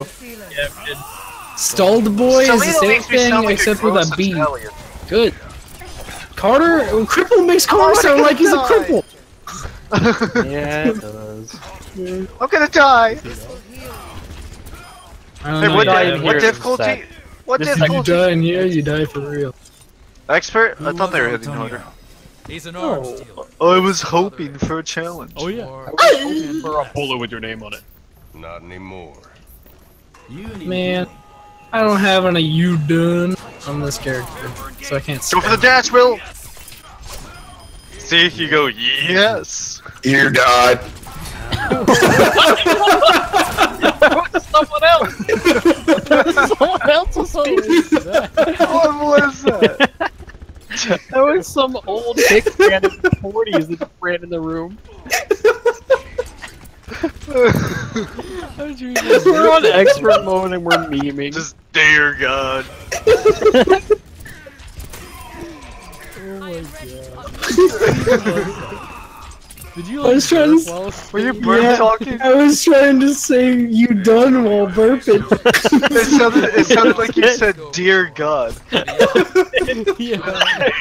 Yeah, kid. Stalled boy is the same thing like except a with gross a B. Italian. Good. Carter, cripple makes Carter Oh, sound like he's a cripple. Yeah, it does. I'm gonna die. I don't Hey, what, you die di- in die- what difficulty? What This is- If you difficulty? die in here, you die for real. Expert? I thought they were hitting harder. He's an arms oh, dealer. I was hoping for a challenge. Oh yeah. For a bullet with your name on it. Not anymore. You Man, I don't have any you done on this character, so I can't. Go for the dash, Will. See, if you go yes. You died. Someone else. Someone else was always that. What was that? That was some old hick man in the 40s that just ran in the room. We're on expert mode and we're memeing. Just dear God. oh my god. Did you I was trying to- Wallace? Were you bird Yeah. talking? I was trying to say you done while burping. It sounded, it sounded like you said dear God. yeah. Dear God.